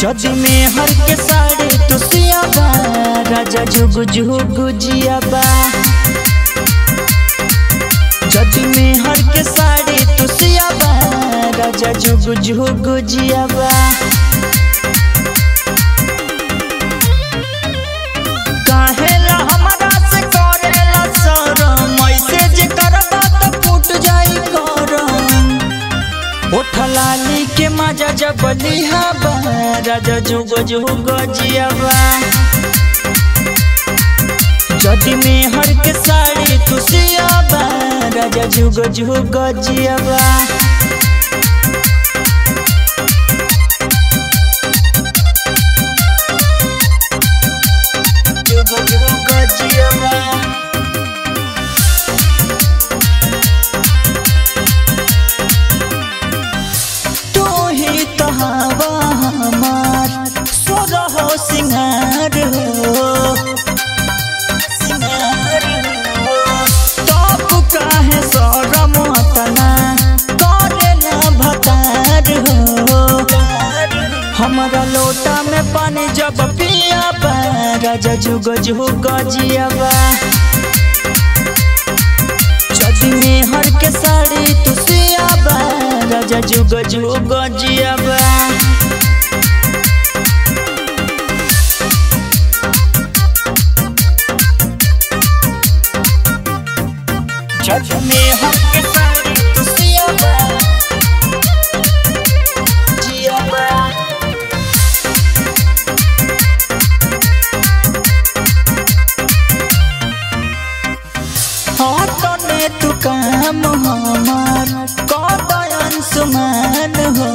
जज में हर के साड़ी तुसिया बा। राजा जुग जुग जिया बा। जज में हर के साड़ी तुसिया बा। राजा जुग जुग जिया बा। मज़ा जब लिहाबा राजा जुग जुग जियाबा जदी में हर के साड़ी तू सियाबा राजा जुग जुग जियाबा जुग जुग जियाबा हमारा लोटा में पानी जब पियाबा, राजा जुग जुग में हर के साड़ी तू सियाबा, राजा जुग जुग जियाबा जद में हर के काम हमार सुमान हो।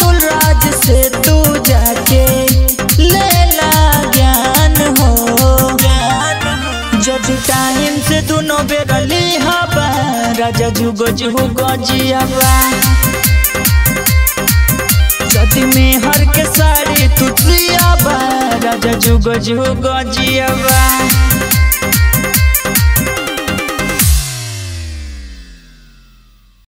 तू राज से तू ले ज्ञान हो। से दोनों बेरली हवा राजा जुग जुग जदी में हर के तू जुग जुग जियाबा